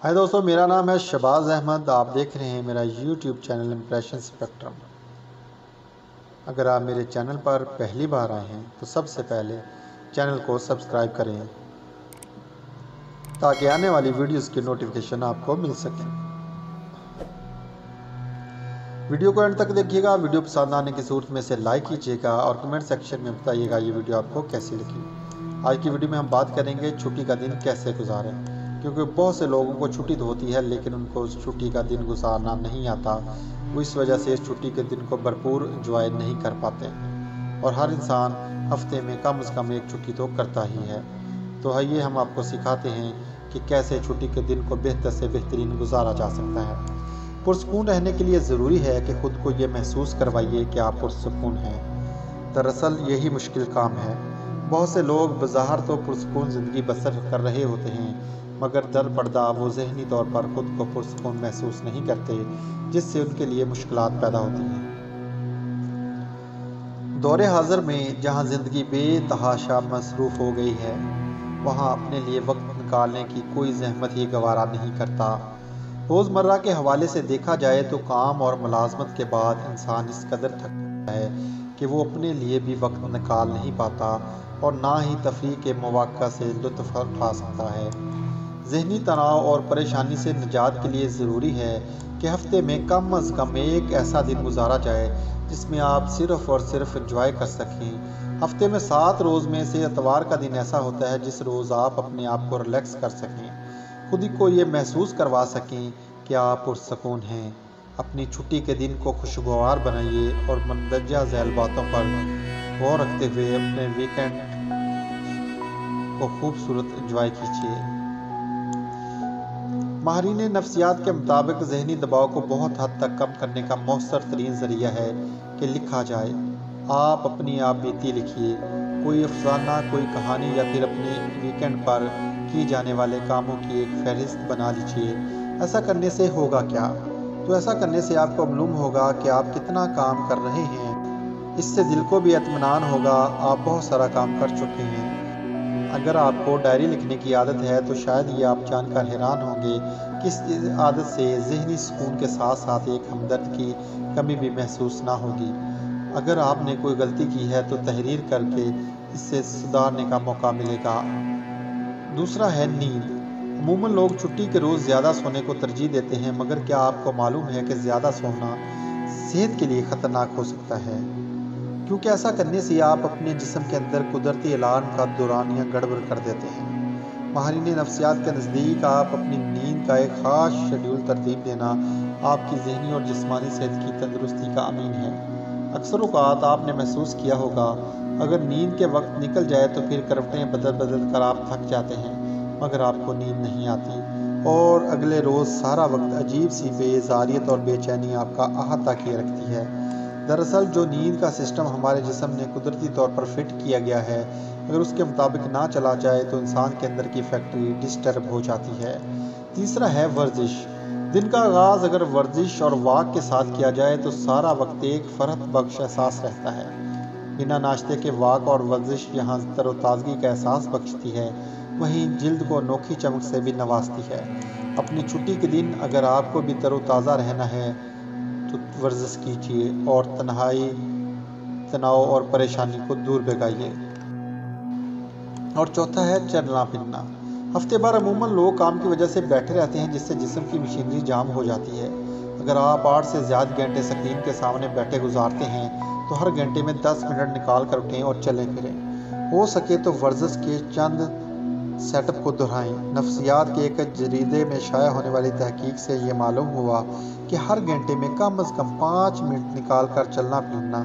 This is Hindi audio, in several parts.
हाय दोस्तों, मेरा नाम है शबाज अहमद। आप देख रहे हैं मेरा यूट्यूब चैनल इम्प्रेशन स्पेक्ट्रम अगर आप मेरे चैनल पर पहली बार आए हैं तो सबसे पहले चैनल को सब्सक्राइब करें, ताकि आने वाली वीडियोस की नोटिफिकेशन आपको मिल सके। वीडियो को एंड तक देखिएगा। वीडियो पसंद आने की सूरत में से लाइक कीजिएगा और कमेंट सेक्शन में बताइएगा ये वीडियो आपको कैसी लगी। आज की वीडियो में हम बात करेंगे छुट्टी का दिन कैसे गुजारें। क्योंकि बहुत से लोगों को छुट्टी तो होती है, लेकिन उनको उस छुट्टी का दिन गुजारना नहीं आता। वो इस वजह से इस छुट्टी के दिन को भरपूर इंजॉय नहीं कर पाते और हर इंसान हफ़्ते में कम से कम एक छुट्टी तो करता ही है। तो आइए हम आपको सिखाते हैं कि कैसे छुट्टी के दिन को बेहतर से बेहतरीन गुजारा जा सकता है। पुरस्कून रहने के लिए ज़रूरी है कि ख़ुद को ये महसूस करवाइए कि आप पुरस्कून हैं। दरअसल यही मुश्किल काम है। बहुत से लोग बाहर तो पुरसकून ज़िंदगी बसर कर रहे होते हैं मगर दर पर्दा वो जहनी तौर पर ख़ुद को पुरसकून महसूस नहीं करते, जिससे उनके लिए मुश्किल पैदा होती हैं। दौरे हाजिर में जहाँ ज़िंदगी बेतहाशा मसरूफ़ हो गई है, वहाँ अपने लिए वक्त निकालने की कोई जहमत ही गवारा नहीं करता। रोज़मर्रा के हवाले से देखा जाए तो काम और मुलाजमत के बाद इंसान इस कदर थक है कि वो अपने लिए भी वक्त निकाल नहीं पाता और ना ही तफरी के मौक़ा से लुत्फ़ उठा सकता है। जहनी तनाव और परेशानी से निजात के लिए ज़रूरी है कि हफ़्ते में कम अज़ कम एक ऐसा दिन गुजारा जाए, जिसमें आप सिर्फ़ और सिर्फ़ इंजॉय कर सकें। हफ़्ते में सात रोज़ में से एतवार का दिन ऐसा होता है, जिस रोज़ आप अपने आप को रिलैक्स कर सकें। खुद को ये महसूस करवा सकें कि आप पुरसकून हैं। अपनी छुट्टी के दिन को खुशगवार बनाइए और मंदरजा झैल बातों पर गौर रखते हुए अपने वीकेंड को खूबसूरत इंजॉय कीजिए। माहरीन नफ्सियात के मुताबिक जहनी दबाव को बहुत हद तक कम करने का मौसर तरीन ज़रिया है कि लिखा जाए। आप अपनी आप बीती लिखिए। कोई अफसाना, कोई कहानी या फिर अपने वीकेंड पर की जाने वाले कामों की एक फहरिस्त बना लीजिए। ऐसा करने से होगा क्या? तो ऐसा करने से आपको मालूम होगा कि आप कितना काम कर रहे हैं। इससे दिल को भी इतमान होगा। आप बहुत सारा काम कर चुके हैं। अगर आपको डायरी लिखने की आदत है तो शायद ये आप जानकर हैरान होंगे कि इस आदत से जहनी सुकून के साथ साथ एक हमदर्द की कमी भी महसूस ना होगी। अगर आपने कोई गलती की है तो तहरीर करके इससे सुधारने का मौका मिलेगा। दूसरा है नींद। अमूमन लोग छुट्टी के रोज़ ज़्यादा सोने को तरजीह देते हैं, मगर क्या आपको मालूम है कि ज़्यादा सोना सेहत के लिए ख़तरनाक हो सकता है? क्योंकि ऐसा करने से आप अपने जिसम के अंदर कुदरती अलार्म का दौरानिया गड़बड़ कर देते हैं। माहरीन नफ्सियात के नज़दीक आप अपनी नींद का एक ख़ास शेड्यूल तरतीब देना आपकी जहनी और जिसमानी सेहत की तंदरुस्ती का अमीन है। अक्सर अवत आपने महसूस किया होगा, अगर नींद के वक्त निकल जाए तो फिर करवटें बदल बदल कर आप थक जाते हैं, मगर आपको नींद नहीं आती। और अगले रोज़ सारा वक्त अजीब सी बेजारियत और बेचैनी आपका अहाता किए रखती है। दरअसल जो नींद का सिस्टम हमारे जिसम ने कुदरती तौर पर फिट किया गया है, अगर उसके मुताबिक ना चला जाए तो इंसान के अंदर की फैक्ट्री डिस्टर्ब हो जाती है। तीसरा है वर्जिश। दिन का आगाज़ अगर वर्जिश और वाक के साथ किया जाए तो सारा वक्त एक फरहत बख्श एहसास रहता है। बिना नाश्ते के वाक और वर्जिश यहाँ तरोताज़गी का एहसास बख्शती है, वहीं जल्द को अनोखी चमक से भी नवाजती है। अपनी छुट्टी के दिन अगर आपको भी तरोताज़ा रहना है तो वर्जिश कीजिए और तन्हाई, तनाव और परेशानी को दूर भगाइए। और चौथा है चलना फिरना। हफ़्ते भर अमूमन लोग काम की वजह से बैठे रहते हैं, जिससे जिसम की मशीनरी जाम हो जाती है। अगर आप आठ से ज़्यादा घंटे स्क्रीन के सामने बैठे गुजारते हैं तो हर घंटे में दस मिनट निकाल कर उठें और चलें फिरें। हो सके तो वर्जिश के चंद सेटअप को दोहराएँ। नफ्सियात के एक जरीदे में शाया होने वाली तहकीक से ये मालूम हुआ कि हर घंटे में कम अज़ कम पाँच मिनट निकाल कर चलना फिरना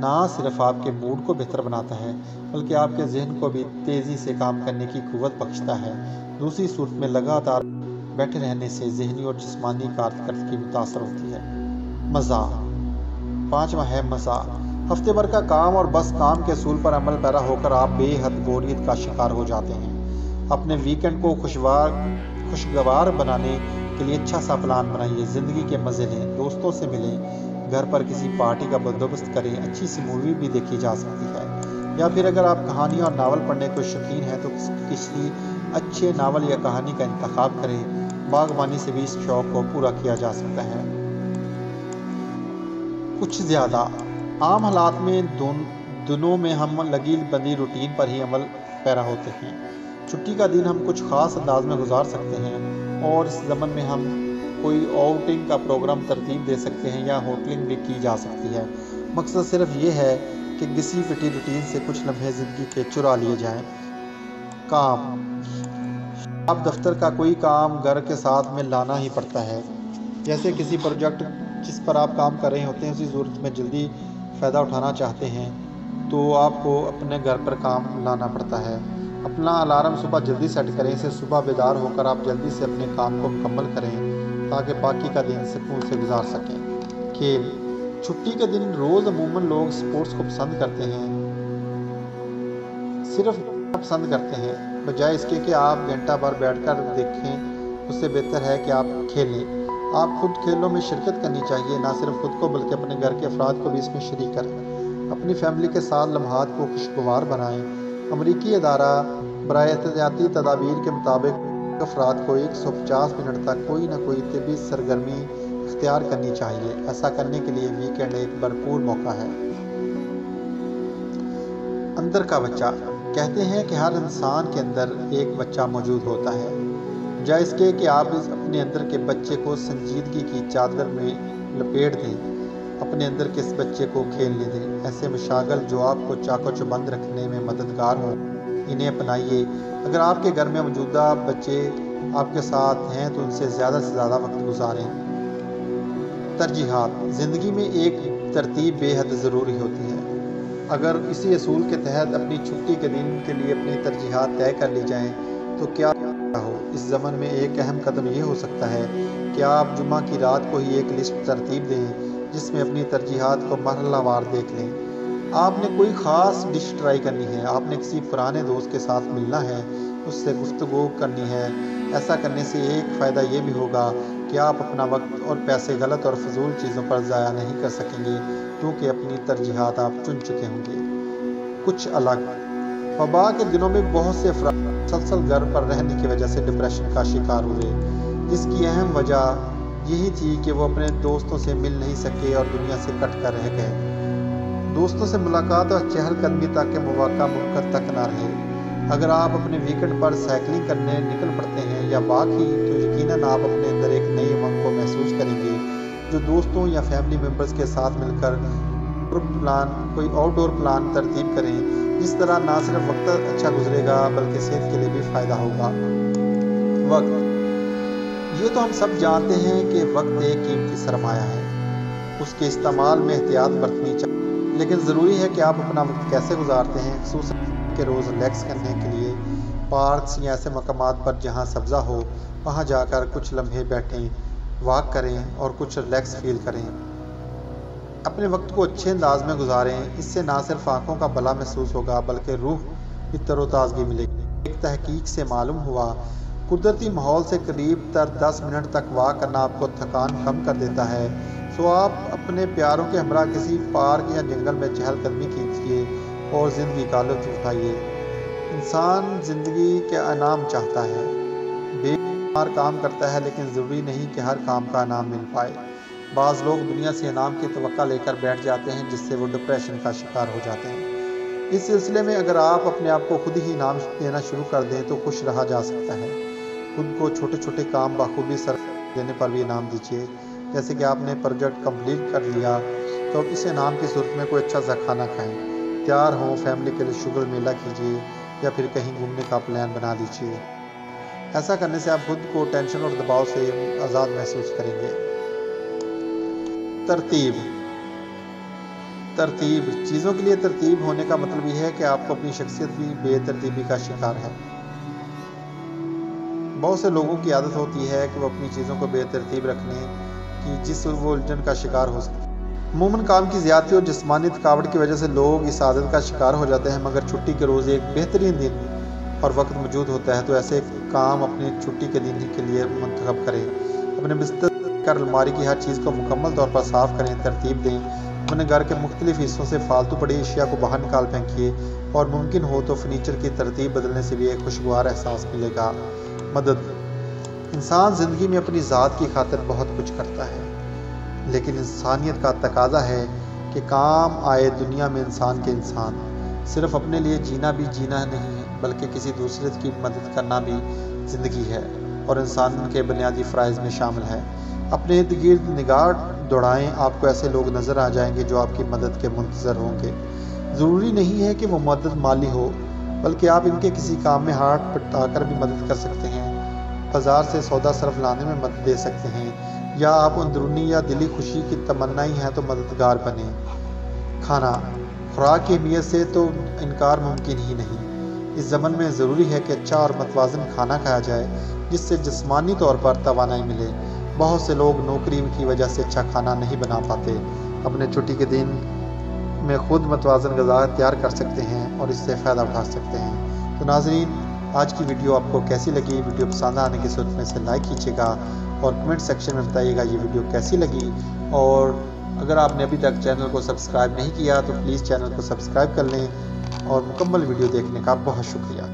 ना सिर्फ़ आपके मूड को बेहतर बनाता है, बल्कि आपके जहन को भी तेज़ी से काम करने की कुत बख्शता है। दूसरी सूरत में लगातार बैठे रहने से जहनी और जिसमानी कारकर्दगी मुतासर होती है। मज़ा। पाँचवा है मज़ा। हफ़्ते भर का काम और बस काम के असूल पर अमल पैरा होकर आप बेहद बोरियत का शिकार हो जाते हैं। अपने वीकेंड को खुशवार, खुशगवार बनाने के लिए अच्छा सा प्लान बनाइए। ज़िंदगी के मज़े लें, दोस्तों से मिलें, घर पर किसी पार्टी का बंदोबस्त करें, अच्छी सी मूवी भी देखी जा सकती है। या फिर अगर आप कहानी और नावल पढ़ने को शौकीन हैं तो किसी अच्छे नावल या कहानी का इंतखब करें। बागबानी से भी इस शौक को पूरा किया जा सकता है। कुछ ज़्यादा, आम हालात में दिनों में हम लगी बंदी रूटीन पर ही अमल पैरा होते हैं। छुट्टी का दिन हम कुछ ख़ास अंदाज में गुजार सकते हैं और इस जमन में हम कोई आउटिंग का प्रोग्राम तरतीब दे सकते हैं या होटलिंग भी की जा सकती है। मकसद सिर्फ़ ये है कि किसी फिटी रूटीन से कुछ लम्हे ज़िंदगी के चुरा लिए जाएँ। काम। अब दफ्तर का कोई काम घर के साथ में लाना ही पड़ता है। जैसे किसी प्रोजेक्ट जिस पर आप काम कर रहे होते हैं, उसी ज़रूरत में जल्दी फ़ायदा उठाना चाहते हैं तो आपको अपने घर पर काम लाना पड़ता है। अपना अलार्म सुबह जल्दी सेट करें, इसे सुबह बेदार होकर आप जल्दी से अपने काम को मुकम्मल करें ताकि बाकी का दिन सुकून से गुजार सकें। खेल, छुट्टी के दिन रोज़ अमूमन लोग स्पोर्ट्स को पसंद करते हैं। सिर्फ़ पसंद करते हैं, बजाय इसके कि आप घंटा भर बैठकर देखें, उससे बेहतर है कि आप खेलें। आप खुद खेलों में शिरकत करनी चाहिए, ना सिर्फ़ खुद को, बल्कि अपने घर के अफराद को भी इसमें शरीक करें। अपनी फैमिली के साथ लम्हात को खुशगवार बनाएँ। अमरीकी अदारा बर एहतियाती तदाबीर के मुताबिक अफराद को 150 मिनट तक कोई ना कोई तबी सरगर्मी इख्तियार करनी चाहिए। ऐसा करने के लिए वीकेंड एक भरपूर मौका है। अंदर का बच्चा। कहते हैं कि हर इंसान के अंदर एक बच्चा मौजूद होता है। जा इसके कि आप अपने अंदर के बच्चे को संजीदगी की चादर में लपेट दें। अपने अंदर के इस बच्चे को खेलने दें? ऐसे मशागल जो आपको चाको चुबंद रखने में मददगार हों, इन्हें अपनाइए। अगर आपके घर में मौजूदा बच्चे आपके साथ हैं तो उनसे ज़्यादा से ज़्यादा वक्त गुजारें। तरजीहत ज़िंदगी में एक तरतीब बेहद ज़रूरी होती है। अगर इसी असूल के तहत अपनी छुट्टी के दिन के लिए अपनी तरजीहत तय कर ली जाएँ तो क्या हो? इस ज़मन में एक अहम कदम ये हो सकता है कि आप जुमा की रात को ही एक लिस्ट तरतीब दें। जिसमें अपनी तरजीहत को मरहलावार देख लें। आपने कोई ख़ास डिश ट्राई करनी है, आपने किसी पुराने दोस्त के साथ मिलना है, उससे गुफ्तु करनी है, ऐसा करने से एक फ़ायदा ये भी होगा कि आप अपना वक्त और पैसे गलत और फजूल चीज़ों पर ज़ाया नहीं कर सकेंगे, क्योंकि अपनी तरजीहत आप चुन चुके होंगे। कुछ अलग, वबा के दिनों में बहुत से अफरा मुसलसल घर पर रहने की वजह से डिप्रेशन का शिकार हुए, जिसकी अहम वजह यही थी कि वो अपने दोस्तों से मिल नहीं सके और दुनिया से कट कर रह गए। दोस्तों से मुलाकात और चहलकदमी तक के मौका मुमकिन तक ना रहे। अगर आप अपने वीकेंड पर साइकिलिंग करने निकल पड़ते हैं या बाकी तो यकीनन आप अपने अंदर एक नई उमंग को महसूस करेंगे, जो दोस्तों या फैमिली मेंबर्स के साथ मिलकर प्लान कोई आउटडोर प्लान तरतीब करें। इस तरह ना सिर्फ़ वक्त अच्छा गुजरेगा, बल्कि सेहत के लिए भी फ़ायदा होगा। वक्त। ये तो हम सब जानते हैं कि वक्त एक कीमती सरमाया है। उसके इस्तेमाल में एहतियात बरतनी चाहिए लेकिन ज़रूरी है कि आप अपना वक्त कैसे गुजारते हैं खसूस के रोज़ रिलैक्स करने के लिए, पार्क्स या ऐसे मकाम पर जहाँ सब्ज़ा हो, वहाँ जाकर कुछ लम्हे बैठें वॉक करें और कुछ रिलैक्स फील करें। अपने वक्त को अच्छे अंदाज में गुजारें, इससे ना सिर्फ़ आँखों का भला महसूस होगा, बल्कि रूह की तरोताज़गी मिलेगी। एक तहकीक से मालूम हुआ कुदरती माहौल से करीब तर 10 मिनट तक वाक करना आपको थकान कम कर देता है। सो आप अपने प्यारों के हमरा किसी पार्क या जंगल में चहलकदमी कीजिए और ज़िंदगी का लुत्फ उठाइए। इंसान ज़िंदगी के इनाम चाहता है। बेमार काम करता है लेकिन ज़रूरी नहीं कि हर काम का इनाम मिल पाए। बाज़ लोग दुनिया से इनाम की तो लेकर बैठ जाते हैं जिससे वो डिप्रेशन का शिकार हो जाते हैं। इस सिलसिले में अगर आप अपने आप को खुद ही इनाम देना शुरू कर दें तो खुश रहा जा सकता है। खुद को छोटे छोटे काम बखूबी सर देने पर भी इनाम दीजिए। जैसे कि आपने प्रोजेक्ट कंप्लीट कर लिया तो इस इनाम की सूरत में कोई अच्छा सा खाना खाएँ। तैयार हों, फैमिली के लिए शुगर मेला कीजिए, या फिर कहीं घूमने का प्लान बना दीजिए। ऐसा करने से आप खुद को टेंशन और दबाव से आज़ाद महसूस करेंगे। तरतीब। तरतीब। चीज़ों के लिए तरतीब होने का मतलब यह है कि आपको अपनी शख्सियत भी बेतरतीबी का शिकार है। बहुत से लोगों की आदत होती है कि वो अपनी चीज़ों को बेतरतीब रखने की जिस वो उलझन का शिकार हो सकते अमूमन काम की ज़्यादती और जिसमानी थकावट की वजह से लोग इस आदत का शिकार हो जाते हैं, मगर छुट्टी के रोज़ एक बेहतरीन दिन और वक्त मौजूद होता है तो ऐसे काम अपनी छुट्टी के दिन के लिए मंतखब करें। अपने बिस्तर कर अलमारी की हर चीज़ को मुकम्मल तौर पर साफ़ करें, तरतीब दें। अपने घर के मुख्तलिफ़ हिस्सों से फालतू पड़ी अशिया को बाहर निकाल फेंकिए और मुमकिन हो तो फर्नीचर की तरतीब बदलने से भी एक खुशगवार एहसास मिलेगा। मदद। इंसान ज़िंदगी में अपनी ज़ात की खातिर बहुत कुछ करता है, लेकिन इंसानियत का तकाजा है कि काम आए दुनिया में इंसान के इंसान। सिर्फ़ अपने लिए जीना भी जीना नहीं है बल्कि किसी दूसरे की मदद करना भी ज़िंदगी है, और इंसान के बुनियादी फ़राइज़ में शामिल है। अपने इर्द गिर्द निगाह दौड़ाएँ, आपको ऐसे लोग नज़र आ जाएँगे जो आपकी मदद के मुंतज़र होंगे। ज़रूरी नहीं है कि वो मदद माली हो, बल्कि आप इनके किसी काम में हाथ पटाकर भी मदद कर सकते हैं। बाज़ार से सौदा सरफ लाने में मदद दे सकते हैं, या आप अंदरूनी या दिली खुशी की तमन्नाई हैं तो मददगार बने। खाना, खुराक की अहमियत से तो इनकार मुमकिन ही नहीं। इस ज़मन में ज़रूरी है कि अच्छा और मतवाजन खाना खाया जाए, जिससे जिसमानी तौर पर तोानाई मिले। बहुत से लोग नौकरी की वजह से अच्छा खाना नहीं बना पाते। अपने छुट्टी के दिन में ख़ुद मतवाजन गज़ा तैयार कर सकते हैं और इससे फ़ायदा उठा सकते हैं। तो नाजरीन आज की वीडियो आपको कैसी लगी? वीडियो पसंद आने की सूरत में से लाइक कीजिएगा और कमेंट सेक्शन में बताइएगा ये वीडियो कैसी लगी। और अगर आपने अभी तक चैनल को सब्सक्राइब नहीं किया तो प्लीज़ चैनल को सब्सक्राइब कर लें और मुकम्मल वीडियो देखने का बहुत शुक्रिया।